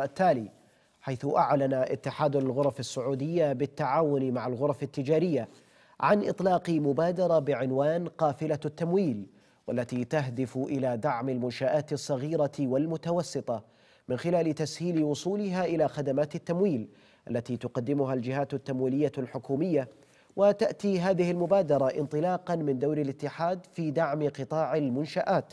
التالي حيث أعلن اتحاد الغرف السعودية بالتعاون مع الغرف التجارية عن إطلاق مبادرة بعنوان قافلة التمويل والتي تهدف إلى دعم المنشآت الصغيرة والمتوسطة من خلال تسهيل وصولها إلى خدمات التمويل التي تقدمها الجهات التمويلية الحكومية وتأتي هذه المبادرة انطلاقا من دور الاتحاد في دعم قطاع المنشآت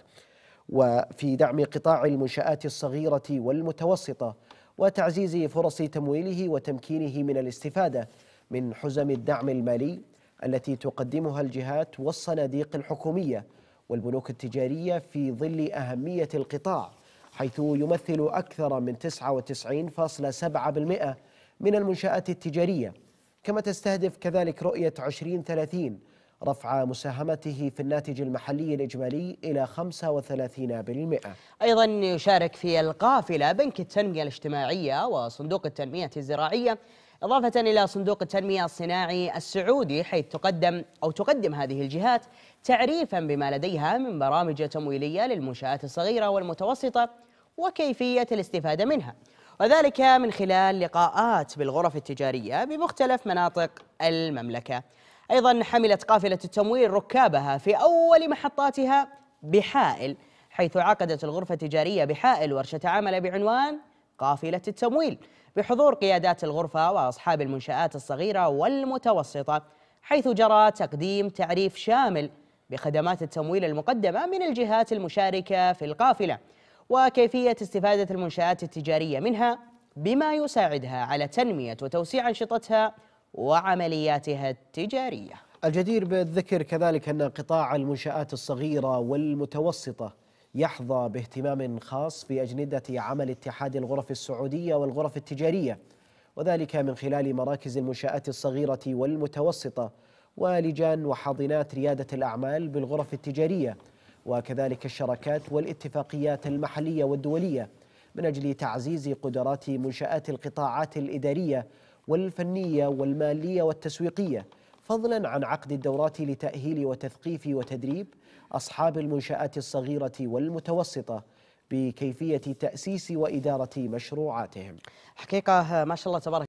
وفي دعم قطاع المنشآت الصغيرة والمتوسطة وتعزيز فرص تمويله وتمكينه من الاستفادة من حزم الدعم المالي التي تقدمها الجهات والصناديق الحكومية والبنوك التجارية في ظل أهمية القطاع حيث يمثل أكثر من 99.7% من المنشآت التجارية كما تستهدف كذلك رؤية 2030 رفع مساهمته في الناتج المحلي الإجمالي إلى 35% أيضا يشارك في القافلة بنك التنمية الاجتماعية وصندوق التنمية الزراعية إضافة إلى صندوق التنمية الصناعي السعودي حيث تقدم أو تقدم هذه الجهات تعريفا بما لديها من برامج تمويلية للمنشآت الصغيرة والمتوسطة وكيفية الاستفادة منها. وذلك من خلال لقاءات بالغرف التجارية بمختلف مناطق المملكة. أيضا حملت قافلة التمويل ركابها في أول محطاتها بحائل حيث عقدت الغرفة التجارية بحائل ورشة عمل بعنوان قافلة التمويل بحضور قيادات الغرفة وأصحاب المنشآت الصغيرة والمتوسطة حيث جرى تقديم تعريف شامل بخدمات التمويل المقدمة من الجهات المشاركة في القافلة وكيفية استفادة المنشآت التجارية منها بما يساعدها على تنمية وتوسيع أنشطتها وعملياتها التجارية. الجدير بالذكر كذلك أن قطاع المنشآت الصغيرة والمتوسطة يحظى باهتمام خاص في أجندة عمل اتحاد الغرف السعودية والغرف التجارية وذلك من خلال مراكز المنشآت الصغيرة والمتوسطة ولجان وحاضنات ريادة الأعمال بالغرف التجارية وكذلك الشراكات والاتفاقيات المحلية والدولية من أجل تعزيز قدرات منشآت القطاعات الإدارية والفنية والمالية والتسويقية فضلا عن عقد الدورات لتأهيل وتثقيف وتدريب أصحاب المنشآت الصغيرة والمتوسطة بكيفية تأسيس وإدارة مشروعاتهم. حقيقة ما شاء الله تبارك